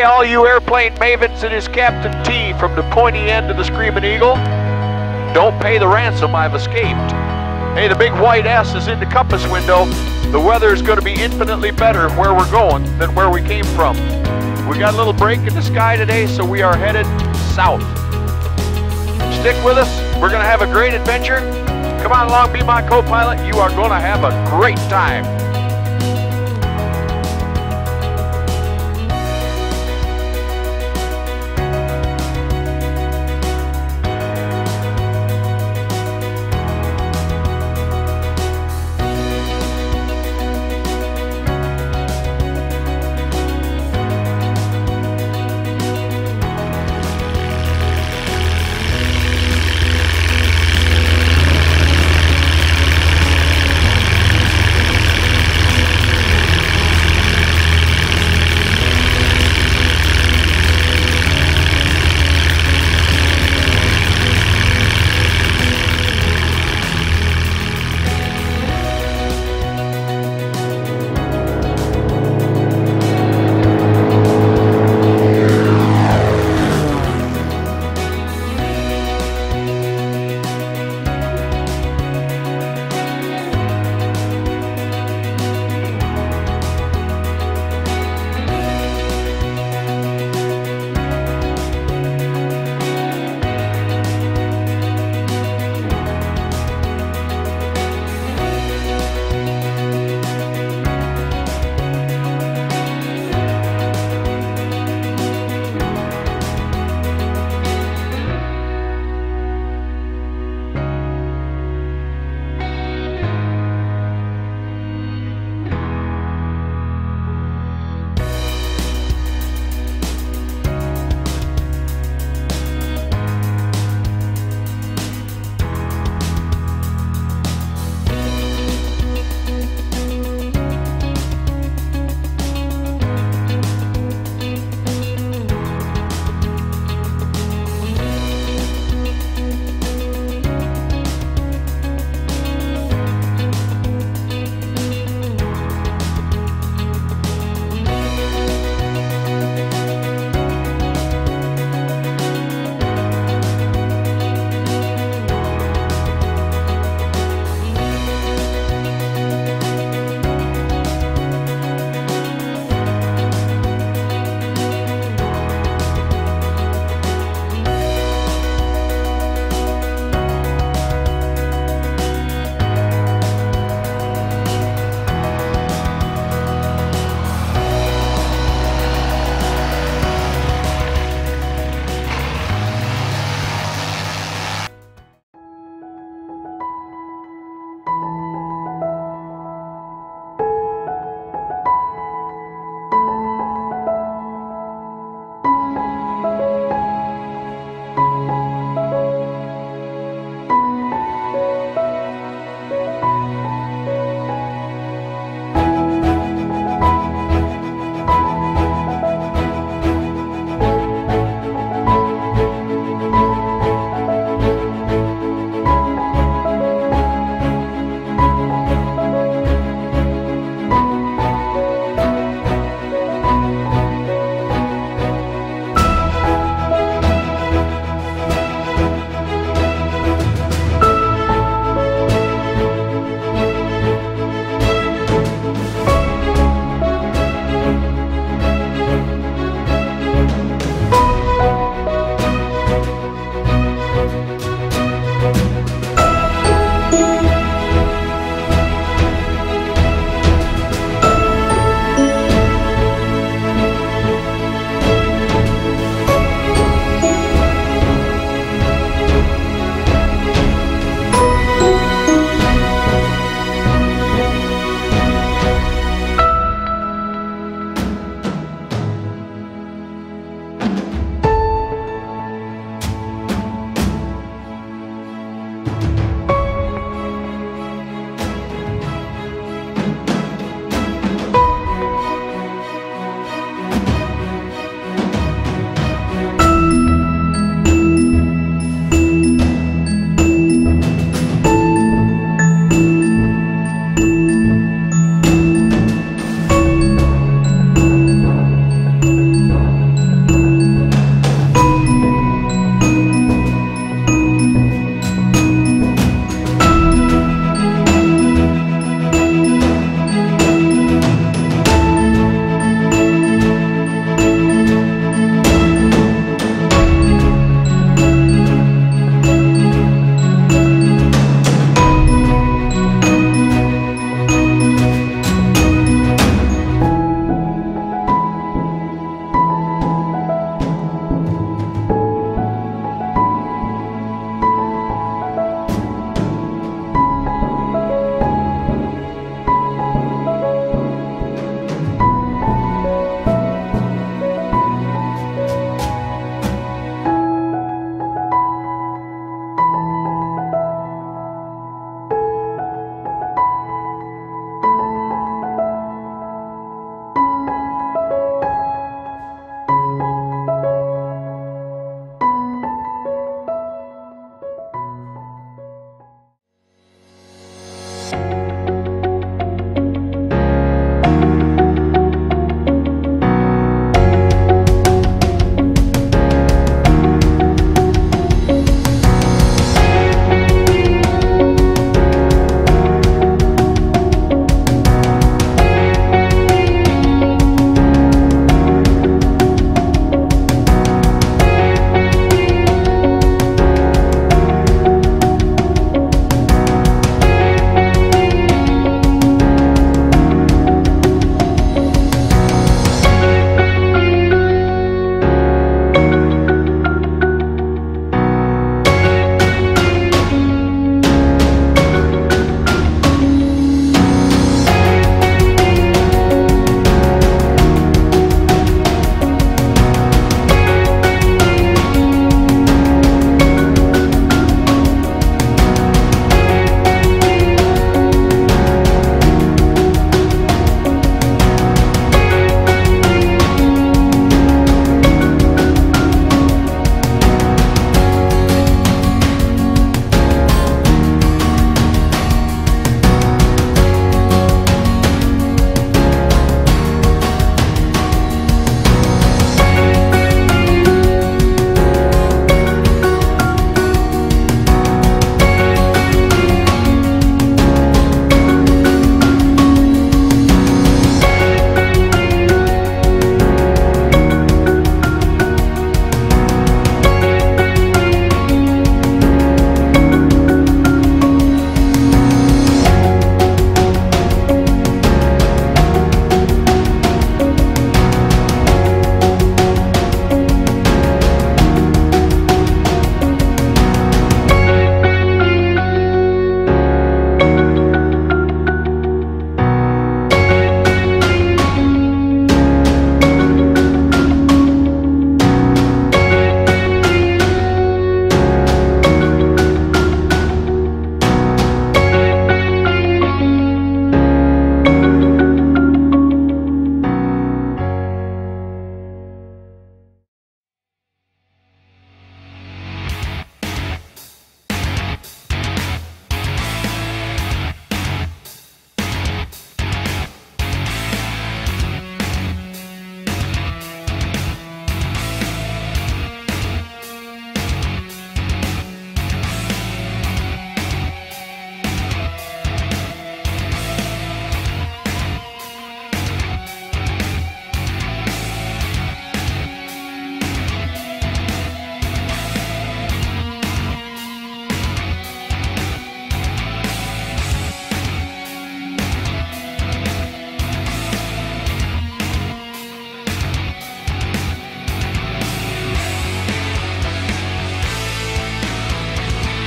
Hey, all you airplane mavens, it is Captain T from the pointy end of the Screaming Eagle. Don't pay the ransom, I've escaped. Hey, the big white S is in the compass window. The weather is going to be infinitely better where we're going than where we came from. We got a little break in the sky today, so we are headed south. Stick with us. We're going to have a great adventure. Come on along, be my co-pilot. You are going to have a great time.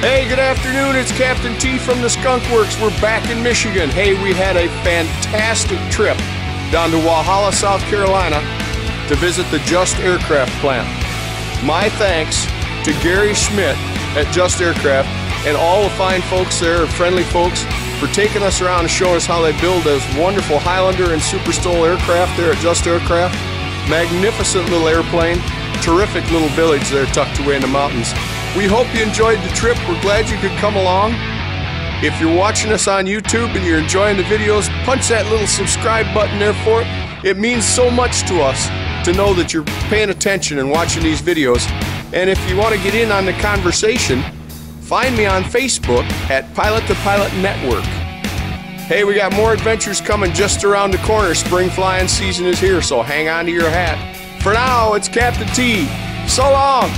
Hey, good afternoon. It's Captain T from the Skunk Works. We're back in Michigan. Hey, we had a fantastic trip down to Walhalla, South Carolina to visit the Just Aircraft plant. My thanks to Gary Schmidt at Just Aircraft and all the fine folks there, friendly folks, for taking us around and showing us how they build those wonderful Highlander and Super STOL aircraft there at Just Aircraft. Magnificent little airplane, terrific little village there tucked away in the mountains. We hope you enjoyed the trip. We're glad you could come along. If you're watching us on YouTube and you're enjoying the videos, punch that little subscribe button there for it. It means so much to us to know that you're paying attention and watching these videos. And if you want to get in on the conversation, find me on Facebook at Pilot to Pilot Network. Hey, we got more adventures coming just around the corner. Spring flying season is here, so hang on to your hat. For now, it's Captain T. So long.